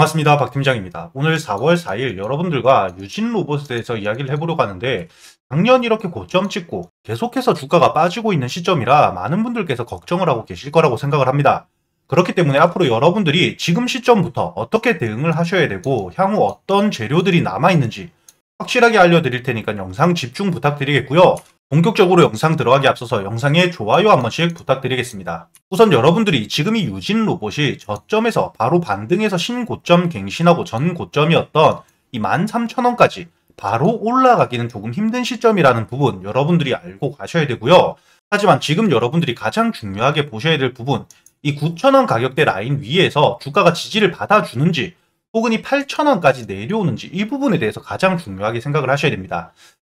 반갑습니다. 박 팀장입니다. 오늘 4월 4일 여러분들과 유진 로봇에 대해서 이야기를 해보려고 하는데 작년 이렇게 고점 찍고 계속해서 주가가 빠지고 있는 시점이라 많은 분들께서 걱정을 하고 계실 거라고 생각을 합니다. 그렇기 때문에 앞으로 여러분들이 지금 시점부터 어떻게 대응을 하셔야 되고 향후 어떤 재료들이 남아있는지 확실하게 알려드릴 테니까 영상 집중 부탁드리겠고요. 본격적으로 영상 들어가기 앞서서 영상에 좋아요 한 번씩 부탁드리겠습니다. 우선 여러분들이 지금 이 유진 로봇이 저점에서 바로 반등해서 신고점 갱신하고 전 고점이었던 이 13,000원까지 바로 올라가기는 조금 힘든 시점이라는 부분 여러분들이 알고 가셔야 되고요. 하지만 지금 여러분들이 가장 중요하게 보셔야 될 부분 이 9,000원 가격대 라인 위에서 주가가 지지를 받아주는지 혹은 이 8,000원까지 내려오는지 이 부분에 대해서 가장 중요하게 생각을 하셔야 됩니다.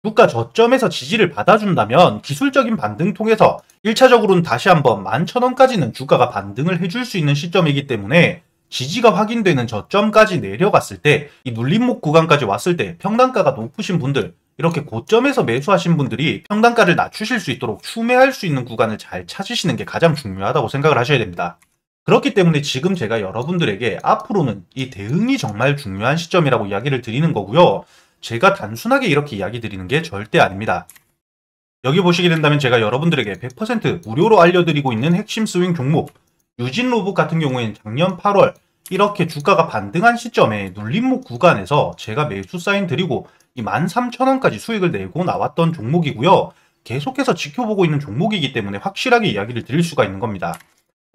주가 저점에서 지지를 받아준다면 기술적인 반등 통해서 1차적으로는 다시 한번 11,000원까지는 주가가 반등을 해줄 수 있는 시점이기 때문에 지지가 확인되는 저점까지 내려갔을 때 이 눌림목 구간까지 왔을 때 평단가가 높으신 분들 이렇게 고점에서 매수하신 분들이 평단가를 낮추실 수 있도록 추매할 수 있는 구간을 잘 찾으시는 게 가장 중요하다고 생각을 하셔야 됩니다. 그렇기 때문에 지금 제가 여러분들에게 앞으로는 이 대응이 정말 중요한 시점이라고 이야기를 드리는 거고요. 제가 단순하게 이렇게 이야기 드리는 게 절대 아닙니다. 여기 보시게 된다면 제가 여러분들에게 100% 무료로 알려드리고 있는 핵심 스윙 종목 유진 로봇 같은 경우에는 작년 8월 이렇게 주가가 반등한 시점에 눌림목 구간에서 제가 매수 사인 드리고 이 13,000원까지 수익을 내고 나왔던 종목이고요. 계속해서 지켜보고 있는 종목이기 때문에 확실하게 이야기를 드릴 수가 있는 겁니다.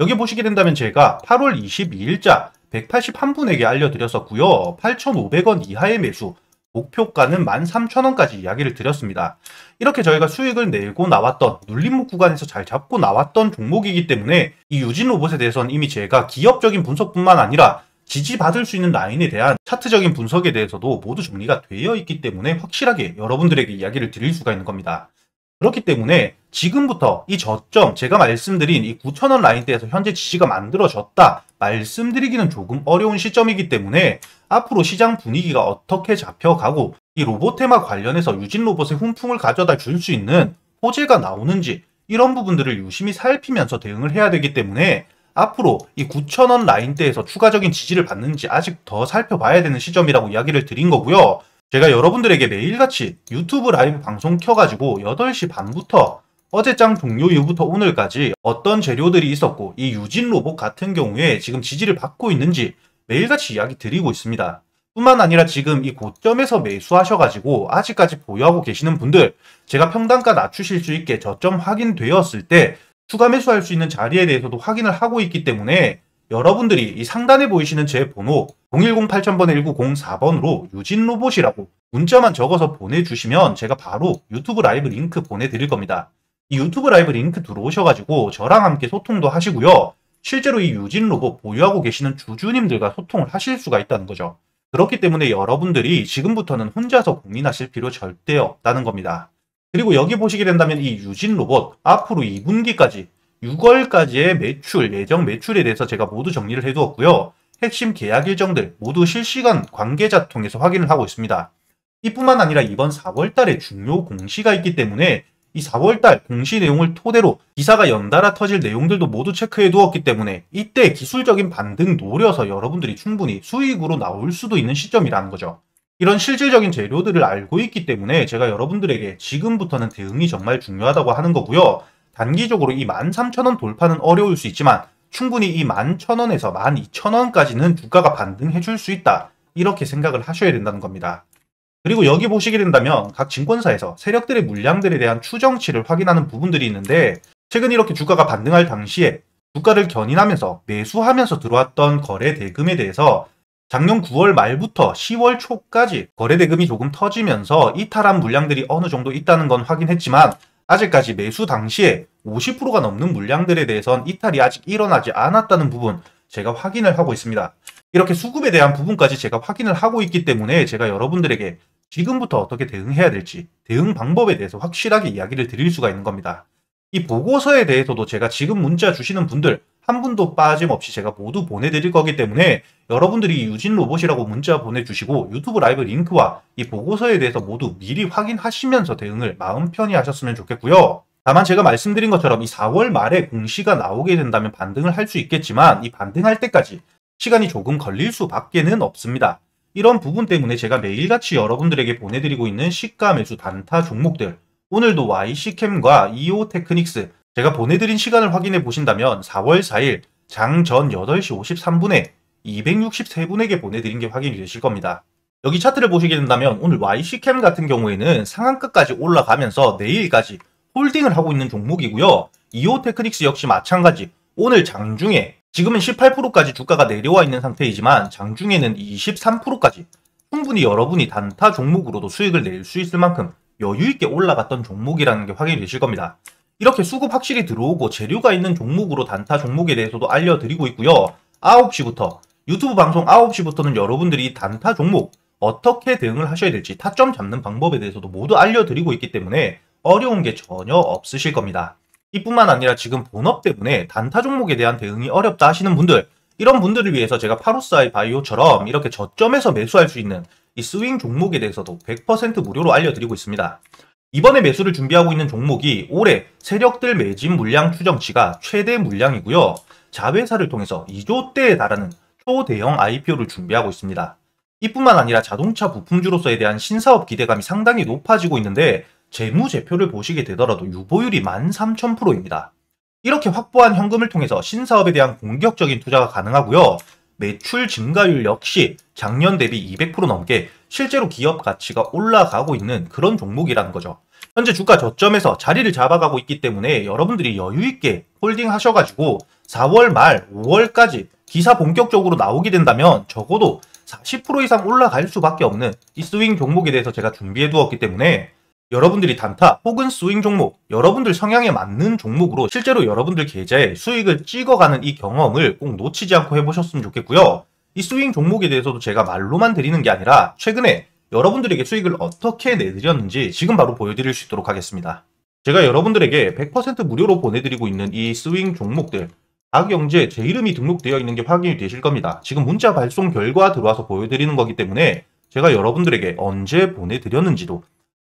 여기 보시게 된다면 제가 8월 22일자 181분에게 알려드렸었고요. 8,500원 이하의 매수, 목표가는 13,000원까지 이야기를 드렸습니다. 이렇게 저희가 수익을 내고 나왔던 눌림목 구간에서 잘 잡고 나왔던 종목이기 때문에 이 유진 로봇에 대해서는 이미 제가 기업적인 분석뿐만 아니라 지지받을 수 있는 라인에 대한 차트적인 분석에 대해서도 모두 정리가 되어 있기 때문에 확실하게 여러분들에게 이야기를 드릴 수가 있는 겁니다. 그렇기 때문에 지금부터 이 저점 제가 말씀드린 이 9,000원 라인대에서 현재 지지가 만들어졌다 말씀드리기는 조금 어려운 시점이기 때문에 앞으로 시장 분위기가 어떻게 잡혀가고 이 로봇 테마 관련해서 유진 로봇의 훈풍을 가져다 줄 수 있는 호재가 나오는지 이런 부분들을 유심히 살피면서 대응을 해야 되기 때문에 앞으로 이 9,000원 라인대에서 추가적인 지지를 받는지 아직 더 살펴봐야 되는 시점이라고 이야기를 드린 거고요. 제가 여러분들에게 매일같이 유튜브 라이브 방송 켜가지고 8시 반부터 어제장 종료 이후부터 오늘까지 어떤 재료들이 있었고 이 유진 로봇 같은 경우에 지금 지지를 받고 있는지 매일같이 이야기 드리고 있습니다. 뿐만 아니라 지금 이 고점에서 매수하셔가지고 아직까지 보유하고 계시는 분들 제가 평단가 낮추실 수 있게 저점 확인되었을 때 추가 매수할 수 있는 자리에 대해서도 확인을 하고 있기 때문에 여러분들이 이 상단에 보이시는 제 번호 010-8000번에 1904번으로 유진 로봇이라고 문자만 적어서 보내주시면 제가 바로 유튜브 라이브 링크 보내드릴 겁니다. 이 유튜브 라이브 링크 들어오셔가지고 저랑 함께 소통도 하시고요. 실제로 이 유진 로봇 보유하고 계시는 주주님들과 소통을 하실 수가 있다는 거죠. 그렇기 때문에 여러분들이 지금부터는 혼자서 고민하실 필요 절대 없다는 겁니다. 그리고 여기 보시게 된다면 이 유진 로봇 앞으로 2분기까지 6월까지의 매출, 예정 매출에 대해서 제가 모두 정리를 해두었고요. 핵심 계약 일정들 모두 실시간 관계자 통해서 확인을 하고 있습니다. 이뿐만 아니라 이번 4월달에 중요 공시가 있기 때문에 이 4월달 공시 내용을 토대로 기사가 연달아 터질 내용들도 모두 체크해 두었기 때문에 이때 기술적인 반등 노려서 여러분들이 충분히 수익으로 나올 수도 있는 시점이라는 거죠. 이런 실질적인 재료들을 알고 있기 때문에 제가 여러분들에게 지금부터는 대응이 정말 중요하다고 하는 거고요. 단기적으로 이 13,000원 돌파는 어려울 수 있지만 충분히 이 11,000원에서 12,000원까지는 주가가 반등해 줄 수 있다. 이렇게 생각을 하셔야 된다는 겁니다. 그리고 여기 보시게 된다면 각 증권사에서 세력들의 물량들에 대한 추정치를 확인하는 부분들이 있는데 최근 이렇게 주가가 반등할 당시에 주가를 견인하면서 매수하면서 들어왔던 거래 대금에 대해서 작년 9월 말부터 10월 초까지 거래 대금이 조금 터지면서 이탈한 물량들이 어느 정도 있다는 건 확인했지만 아직까지 매수 당시에 50%가 넘는 물량들에 대해선 이탈이 아직 일어나지 않았다는 부분 제가 확인을 하고 있습니다. 이렇게 수급에 대한 부분까지 제가 확인을 하고 있기 때문에 제가 여러분들에게 지금부터 어떻게 대응해야 될지 대응 방법에 대해서 확실하게 이야기를 드릴 수가 있는 겁니다. 이 보고서에 대해서도 제가 지금 문자 주시는 분들 한 분도 빠짐없이 제가 모두 보내드릴 거기 때문에 여러분들이 유진 로봇이라고 문자 보내주시고 유튜브 라이브 링크와 이 보고서에 대해서 모두 미리 확인하시면서 대응을 마음 편히 하셨으면 좋겠고요. 다만 제가 말씀드린 것처럼 이 4월 말에 공시가 나오게 된다면 반등을 할 수 있겠지만 이 반등할 때까지 시간이 조금 걸릴 수밖에는 없습니다. 이런 부분 때문에 제가 매일같이 여러분들에게 보내드리고 있는 시가 매수 단타 종목들 오늘도 YC캠과 EO 테크닉스 제가 보내드린 시간을 확인해 보신다면 4월 4일 장전 8시 53분에 263분에게 보내드린 게 확인이 되실 겁니다. 여기 차트를 보시게 된다면 오늘 YC캠 같은 경우에는 상한가까지 올라가면서 내일까지 홀딩을 하고 있는 종목이고요. 이오 테크닉스 역시 마찬가지 오늘 장중에 지금은 18%까지 주가가 내려와 있는 상태이지만 장중에는 23%까지 충분히 여러분이 단타 종목으로도 수익을 낼 수 있을 만큼 여유있게 올라갔던 종목이라는 게 확인이 되실 겁니다. 이렇게 수급 확실히 들어오고 재료가 있는 종목으로 단타 종목에 대해서도 알려드리고 있고요. 9시부터 유튜브 방송 9시부터는 여러분들이 단타 종목 어떻게 대응을 하셔야 될지 타점 잡는 방법에 대해서도 모두 알려드리고 있기 때문에 어려운 게 전혀 없으실 겁니다. 이뿐만 아니라 지금 본업 때문에 단타 종목에 대한 대응이 어렵다 하시는 분들 이런 분들을 위해서 제가 파로스아이 바이오처럼 이렇게 저점에서 매수할 수 있는 이 스윙 종목에 대해서도 100% 무료로 알려드리고 있습니다. 이번에 매수를 준비하고 있는 종목이 올해 세력들 매진 물량 추정치가 최대 물량이고요. 자회사를 통해서 2조대에 달하는 초대형 IPO를 준비하고 있습니다. 이뿐만 아니라 자동차 부품주로서에 대한 신사업 기대감이 상당히 높아지고 있는데 재무제표를 보시게 되더라도 유보율이 13,000%입니다. 이렇게 확보한 현금을 통해서 신사업에 대한 공격적인 투자가 가능하고요. 매출 증가율 역시 작년 대비 200% 넘게 실제로 기업 가치가 올라가고 있는 그런 종목이라는 거죠. 현재 주가 저점에서 자리를 잡아가고 있기 때문에 여러분들이 여유있게 홀딩 하셔가지고 4월 말 5월까지 기사 본격적으로 나오게 된다면 적어도 40% 이상 올라갈 수밖에 없는 이 스윙 종목에 대해서 제가 준비해 두었기 때문에 여러분들이 단타 혹은 스윙 종목, 여러분들 성향에 맞는 종목으로 실제로 여러분들 계좌에 수익을 찍어가는 이 경험을 꼭 놓치지 않고 해보셨으면 좋겠고요. 이 스윙 종목에 대해서도 제가 말로만 드리는 게 아니라 최근에 여러분들에게 수익을 어떻게 내드렸는지 지금 바로 보여드릴 수 있도록 하겠습니다. 제가 여러분들에게 100% 무료로 보내드리고 있는 이 스윙 종목들 다경제 제 이름이 등록되어 있는 게 확인이 되실 겁니다. 지금 문자 발송 결과 들어와서 보여드리는 거기 때문에 제가 여러분들에게 언제 보내드렸는지도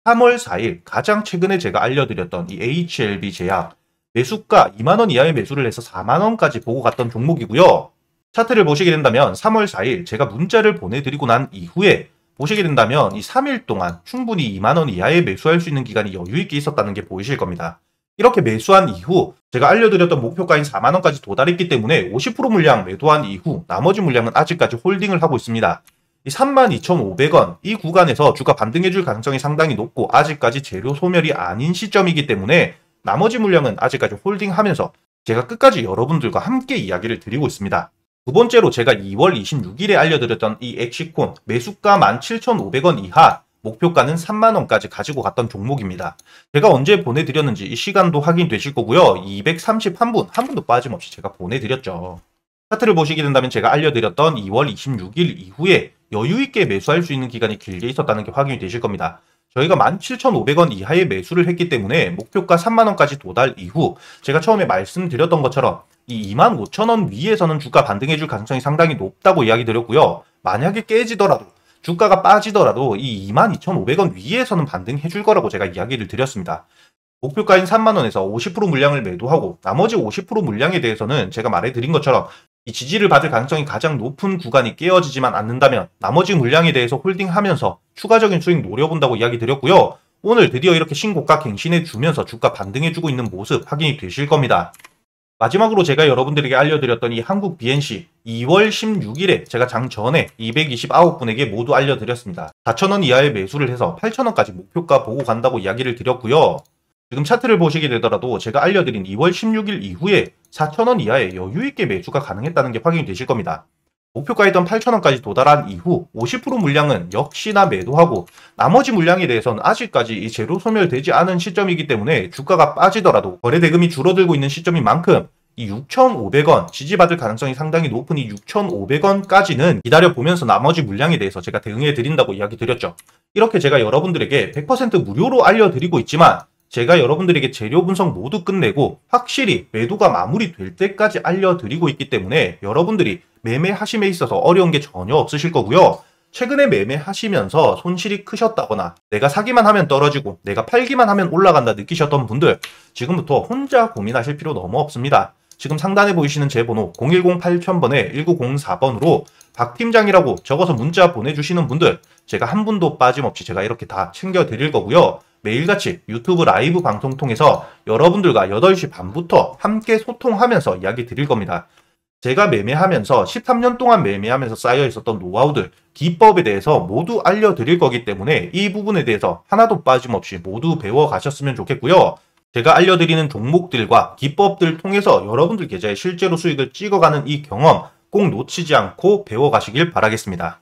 3월 4일 가장 최근에 제가 알려드렸던 이 HLB 제약 매수가 2만원 이하의 매수를 해서 4만원까지 보고 갔던 종목이고요. 차트를 보시게 된다면 3월 4일 제가 문자를 보내드리고 난 이후에 보시게 된다면 이 3일 동안 충분히 2만원 이하의 매수할 수 있는 기간이 여유있게 있었다는 게 보이실 겁니다. 이렇게 매수한 이후 제가 알려드렸던 목표가인 4만원까지 도달했기 때문에 50% 물량 매도한 이후 나머지 물량은 아직까지 홀딩을 하고 있습니다. 이 32,500원 이 구간에서 주가 반등해줄 가능성이 상당히 높고 아직까지 재료 소멸이 아닌 시점이기 때문에 나머지 물량은 아직까지 홀딩하면서 제가 끝까지 여러분들과 함께 이야기를 드리고 있습니다. 두 번째로 제가 2월 26일에 알려드렸던 이 엑시콘 매수가 17,500원 이하 목표가는 3만원까지 가지고 갔던 종목입니다. 제가 언제 보내드렸는지 이 시간도 확인되실 거고요. 231분, 한 분도 빠짐없이 제가 보내드렸죠. 차트를 보시게 된다면 제가 알려드렸던 2월 26일 이후에 여유 있게 매수할 수 있는 기간이 길게 있었다는 게 확인이 되실 겁니다. 저희가 17,500원 이하의 매수를 했기 때문에 목표가 3만원까지 도달 이후 제가 처음에 말씀드렸던 것처럼 이 25,000원 위에서는 주가 반등해줄 가능성이 상당히 높다고 이야기 드렸고요. 만약에 깨지더라도 주가가 빠지더라도 이 22,500원 위에서는 반등해줄 거라고 제가 이야기를 드렸습니다. 목표가인 3만원에서 50% 물량을 매도하고 나머지 50% 물량에 대해서는 제가 말해드린 것처럼 이 지지를 받을 가능성이 가장 높은 구간이 깨어지지만 않는다면 나머지 물량에 대해서 홀딩하면서 추가적인 수익 노려본다고 이야기 드렸고요. 오늘 드디어 이렇게 신고가 갱신해 주면서 주가 반등해주고 있는 모습 확인이 되실 겁니다. 마지막으로 제가 여러분들에게 알려드렸던 이 한국 BNC 2월 16일에 제가 장 전에 229분에게 모두 알려드렸습니다. 4,000원 이하의 매수를 해서 8,000원까지 목표가 보고 간다고 이야기를 드렸고요. 지금 차트를 보시게 되더라도 제가 알려드린 2월 16일 이후에 4,000원 이하의 여유있게 매수가 가능했다는 게 확인이 되실 겁니다. 목표가였던 8,000원까지 도달한 이후 50% 물량은 역시나 매도하고 나머지 물량에 대해서는 아직까지 이 제로 소멸되지 않은 시점이기 때문에 주가가 빠지더라도 거래 대금이 줄어들고 있는 시점인 만큼 이 6,500원 지지받을 가능성이 상당히 높은 이 6,500원까지는 기다려보면서 나머지 물량에 대해서 제가 대응해 드린다고 이야기 드렸죠. 이렇게 제가 여러분들에게 100% 무료로 알려드리고 있지만 제가 여러분들에게 재료 분석 모두 끝내고 확실히 매도가 마무리될 때까지 알려드리고 있기 때문에 여러분들이 매매하심에 있어서 어려운 게 전혀 없으실 거고요. 최근에 매매하시면서 손실이 크셨다거나 내가 사기만 하면 떨어지고 내가 팔기만 하면 올라간다 느끼셨던 분들 지금부터 혼자 고민하실 필요 너무 없습니다. 지금 상단에 보이시는 제 번호 010-8000번에 1904번으로 박 팀장이라고 적어서 문자 보내주시는 분들 제가 한 분도 빠짐없이 제가 이렇게 다 챙겨드릴 거고요. 매일같이 유튜브 라이브 방송 통해서 여러분들과 8시 반부터 함께 소통하면서 이야기 드릴 겁니다. 제가 매매하면서 13년 동안 매매하면서 쌓여 있었던 노하우들, 기법에 대해서 모두 알려드릴 거기 때문에 이 부분에 대해서 하나도 빠짐없이 모두 배워 가셨으면 좋겠고요. 제가 알려드리는 종목들과 기법들 통해서 여러분들 계좌에 실제로 수익을 찍어가는 이 경험 꼭 놓치지 않고 배워 가시길 바라겠습니다.